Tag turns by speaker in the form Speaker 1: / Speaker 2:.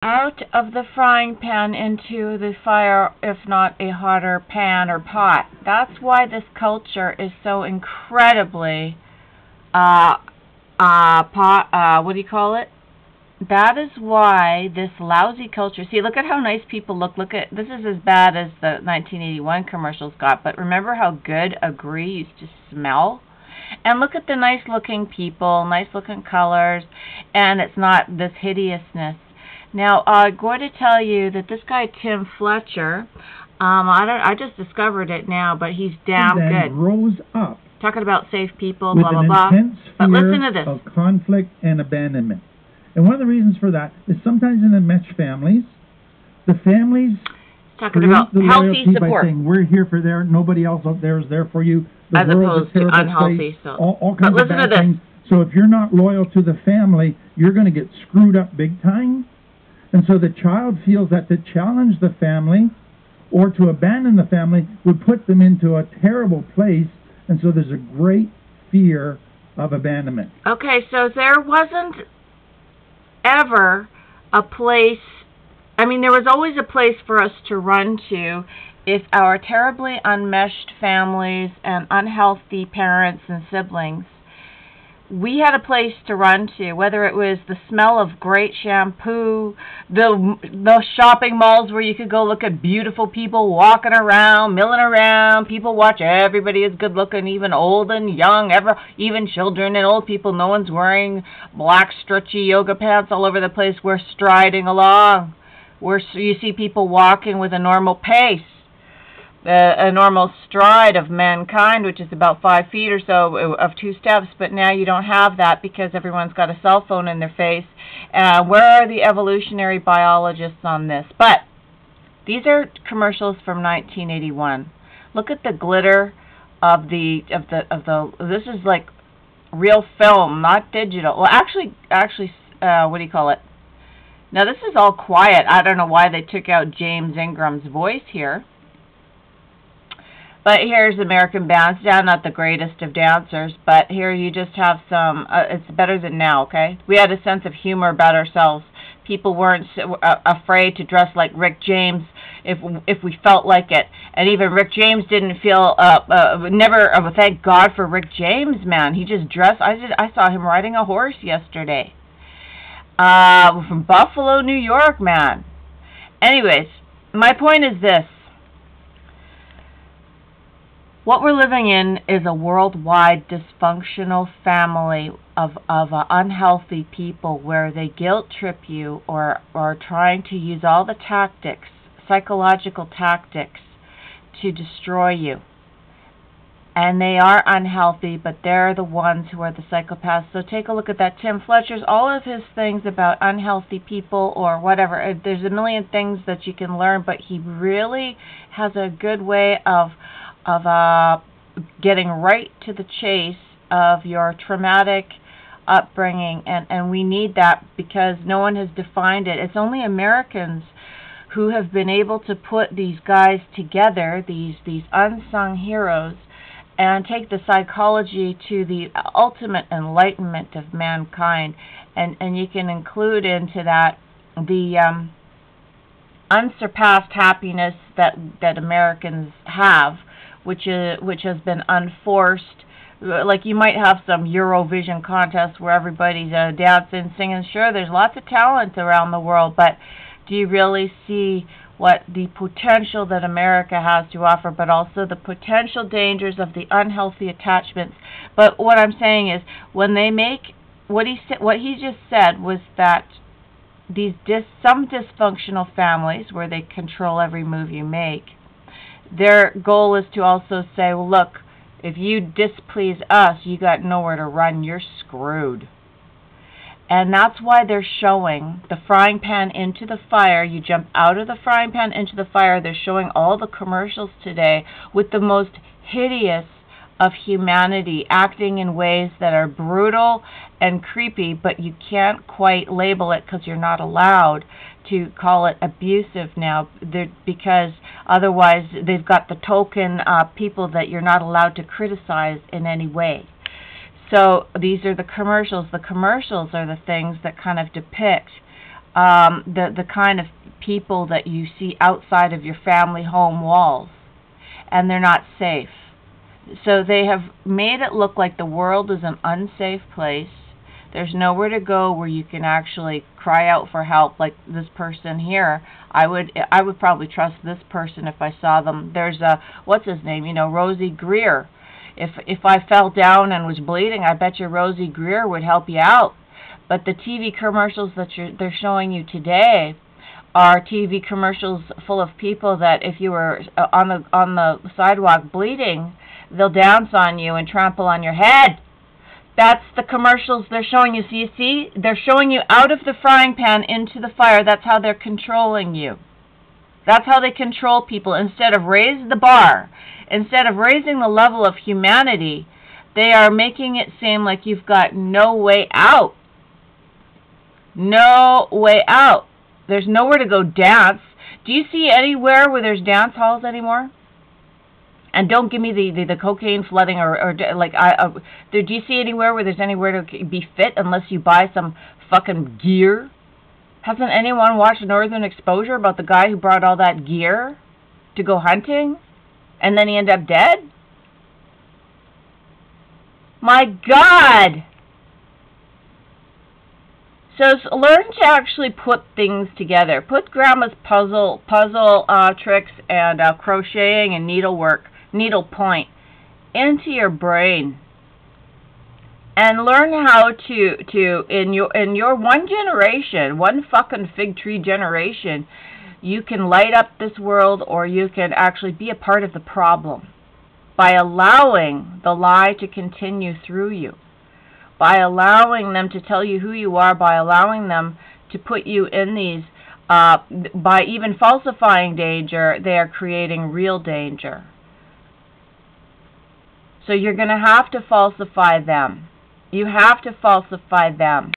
Speaker 1: out of the frying pan into the fire, if not a hotter pan or pot. That's why this culture is so incredibly, uh, uh, pot, uh, what do you call it? That is why this lousy culture. See, look at how nice people look. Look at this is as bad as the 1981 commercials got, but remember how good a Agree used to smell? And look at the nice looking people, nice looking colors, and it's not this hideousness. Now, I'm going to tell you that this guy Tim Fletcher, um, I don't, I just discovered it now, but he's damn
Speaker 2: then
Speaker 1: good.
Speaker 2: rose up
Speaker 1: Talking about safe people,
Speaker 2: with
Speaker 1: blah blah
Speaker 2: an
Speaker 1: blah.
Speaker 2: intense
Speaker 1: But
Speaker 2: fear
Speaker 1: listen to this.
Speaker 2: of conflict and abandonment. And one of the reasons for that is sometimes in the mesh families, the families
Speaker 1: Talking about
Speaker 2: the
Speaker 1: healthy
Speaker 2: loyalty by
Speaker 1: support.
Speaker 2: saying we're here for there, nobody else out there is there for you. The
Speaker 1: As opposed to unhealthy,
Speaker 2: place,
Speaker 1: so-
Speaker 2: all, all
Speaker 1: But
Speaker 2: kinds of bad
Speaker 1: to this.
Speaker 2: things. So if you're not loyal to the family, you're going to get screwed up big time. And so the child feels that to challenge the family or to abandon the family would put them into a terrible place. And so there's a great fear of abandonment.
Speaker 1: Okay, so there wasn't ever a place, I mean, there was always a place for us to run to if our terribly unmeshed families and unhealthy parents and siblings, we had a place to run to, whether it was the smell of great shampoo, the the shopping malls where you could go look at beautiful people walking around, milling around, people watch everybody is good looking, even old and young, ever even children and old people. No one's wearing black stretchy yoga pants all over the place. We're striding along. Where you see people walking with a normal pace a, a normal stride of mankind, which is about five feet or so of two steps, but now you don't have that because everyone's got a cell phone in their face. Uh, where are the evolutionary biologists on this? But these are commercials from 1981. Look at the glitter of the of the of the. This is like real film, not digital. Well, actually, actually, uh, what do you call it? Now this is all quiet. I don't know why they took out James Ingram's voice here. But here's American Bandstand, not the greatest of dancers, but here you just have some, uh, it's better than now, okay? We had a sense of humor about ourselves. People weren't so, uh, afraid to dress like Rick James if if we felt like it. And even Rick James didn't feel, uh, uh, never, uh, thank God for Rick James, man. He just dressed, I, just, I saw him riding a horse yesterday. Uh, from Buffalo, New York, man. Anyways, my point is this. What we're living in is a worldwide dysfunctional family of, of uh, unhealthy people where they guilt trip you or are trying to use all the tactics, psychological tactics, to destroy you. And they are unhealthy, but they're the ones who are the psychopaths. So take a look at that. Tim Fletcher's, all of his things about unhealthy people or whatever. uh, There's a million things that you can learn, but he really has a good way of of uh, getting right to the chase of your traumatic upbringing, and, and we need that because no one has defined it. It's only Americans who have been able to put these guys together, these these unsung heroes, and take the psychology to the ultimate enlightenment of mankind, and and you can include into that the um, unsurpassed happiness that that Americans have which is which has been unforced. Like you might have some Eurovision contest where everybody's uh, dancing, singing. Sure, there's lots of talent around the world, but do you really see what the potential that America has to offer, but also the potential dangers of the unhealthy attachments? But what I'm saying is, when they make what he said, what he just said was that these dis, some dysfunctional families where they control every move you make their goal is to also say, well, look, if you displease us, you got nowhere to run. You're screwed. And that's why they're showing the frying pan into the fire. You jump out of the frying pan into the fire. They're showing all the commercials today with the most hideous of humanity acting in ways that are brutal and creepy, but you can't quite label it because you're not allowed to call it abusive now because otherwise they've got the token uh, people that you're not allowed to criticize in any way. So these are the commercials. The commercials are the things that kind of depict um, the the kind of people that you see outside of your family home walls, and they're not safe. So they have made it look like the world is an unsafe place. There's nowhere to go where you can actually cry out for help like this person here. I would I would probably trust this person if I saw them. There's a what's his name? You know, Rosey Grier. If if I fell down and was bleeding, I bet you Rosey Grier would help you out. But the TV commercials that you're, they're showing you today are TV commercials full of people that if you were uh, on the on the sidewalk bleeding, they'll dance on you and trample on your head. That's the commercials they're showing you. So you see, they're showing you out of the frying pan into the fire. That's how they're controlling you. That's how they control people. Instead of raise the bar, instead of raising the level of humanity, they are making it seem like you've got no way out. No way out. There's nowhere to go dance. Do you see anywhere where there's dance halls anymore? And don't give me the, the, the cocaine flooding or, or like I uh, do you see anywhere where there's anywhere to be fit unless you buy some fucking gear? Hasn't anyone watched Northern Exposure about the guy who brought all that gear to go hunting and then he ended up dead? My God! So learn to actually put things together. Put grandma's puzzle puzzle uh, tricks and uh, crocheting and needlework, needlepoint into your brain, and learn how to to in your in your one generation, one fucking fig tree generation, you can light up this world, or you can actually be a part of the problem by allowing the lie to continue through you by allowing them to tell you who you are, by allowing them to put you in these, uh, by even falsifying danger, they are creating real danger. So you're going to have to falsify them. You have to falsify them.